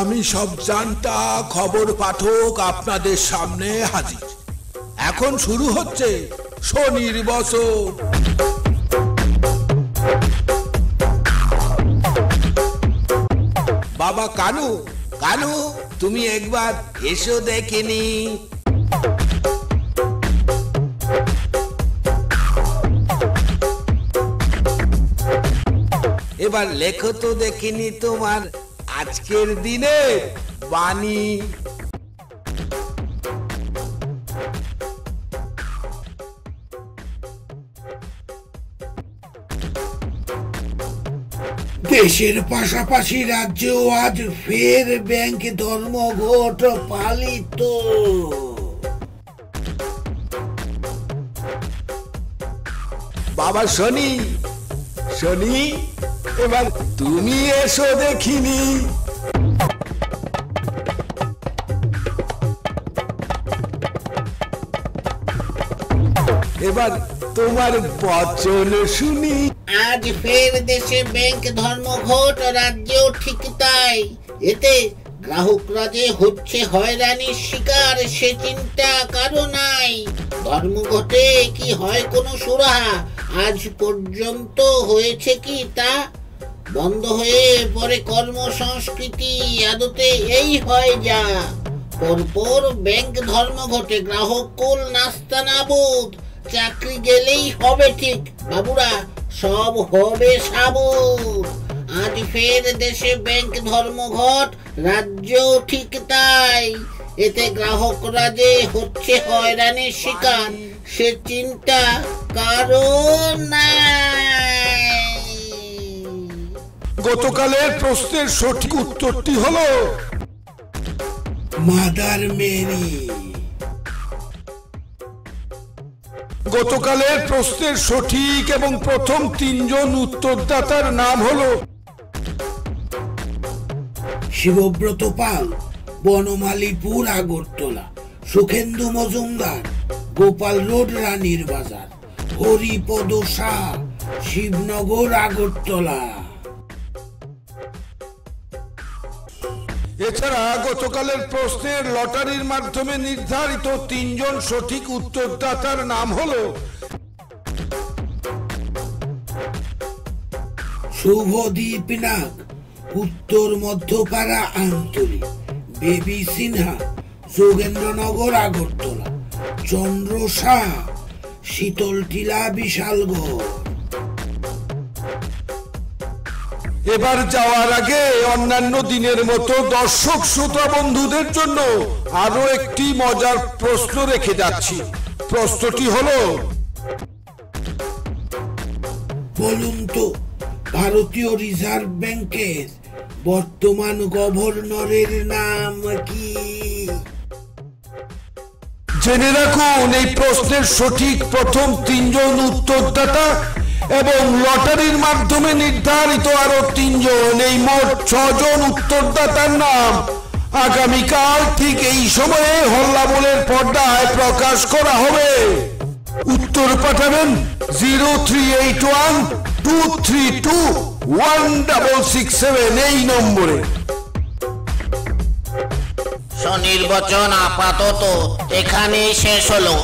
আমি সব জানতা খবর পাঠক আপনাদের সামনে হাজির। এখন শুরু হচ্ছে শনির বছর। বাবা কানু কানু, তুমি একবার এসো দেখিনি এবার লেখো তো দেখিনি তোমার আজকের দিনে বাণী। দেশের পাশাপাশি রাজ্যেও আজ ফের ব্যাংক ধর্মঘট পালিত। বাবা শনি শনি। এবার তুমি এসো দেখিনি। এবার তোমার বচন শুনি। আজ ফের দেশে ব্যাংক ধর্মঘট, রাজ্যেও ঠিক তাই। এতে গ্রাহকরা যে হচ্ছে হয়রানির শিকার, সে চিন্তা কারও নাই। ধর্মঘটে কি হয় কোনো সুরাহা? আজ পর্যন্ত হয়েছে কি তা? বন্ধ হয়ে পরে কর্মসংস্কৃতি, আদতে এই হয় যা পরপর ব্যাংক ধর্মঘটে গ্রাহক কুল, নাস্তা, নাবুদ, চাকরি গেলেই হবে ঠিক। বাবুরা, সব হবে সাবুদ। আজ ফের দেশে ব্যাংক ধর্মঘট রাজ্য ঠিক তাই। এতে গ্রাহকরা যে হচ্ছে হয়রানির শিকার। সে চিন্তা কারণ নাই। গতকালের প্রশ্নের সঠিক উত্তরটি হলো মাদার মেরি। গতকালের প্রশ্নের সঠিক এবং প্রথম তিনজন উত্তরদাতার নাম হলো শিবব্রত পাল বনমালীপুর আগরতলা সুখেন্দু মজুমদার গোপাল রোড রানীর বাজার হরিপদ শাহ শিবনগর আগরতলা। এছাড়া গতকালের প্রশ্নের লটারির মাধ্যমে নির্ধারিত তিনজন সঠিক উত্তরদাতার নাম হলো শুভদীপ নাগ, উত্তর মধ্যপাড়া আন্তলি বেবি সিনহা, যোগেন্দ্রনগর আগরতলা, চন্দ্র শাহ শীতলটিলা বিশালগড়। এবার যাওয়ার আগে অন্যান্য দিনের মতো দর্শক শ্রোতা বন্ধুদের জন্য আরও একটি মজার প্রশ্ন রেখে যাচ্ছি। প্রশ্নটি হলো বলুন তো ভারতীয় রিজার্ভ ব্যাংকের বর্তমান গভর্নরের নাম কি? জেনে রাখুন এই প্রশ্নের সঠিক প্রথম তিনজন উত্তরদাতা এবং লটারির মাধ্যমে নির্ধারিত আরও তিনজন, এই মোট ছজন উত্তরদাতার নাম। আগামীকাল ঠিক এই সময়ে হল্লাবলের পর্দায় প্রকাশ করা হবে। উত্তর পাঠাবেন zero three eight one two three two one double six seven, এই নম্বরে। স্বনির্বাচন আপাতত এখানেই শেষ হলো।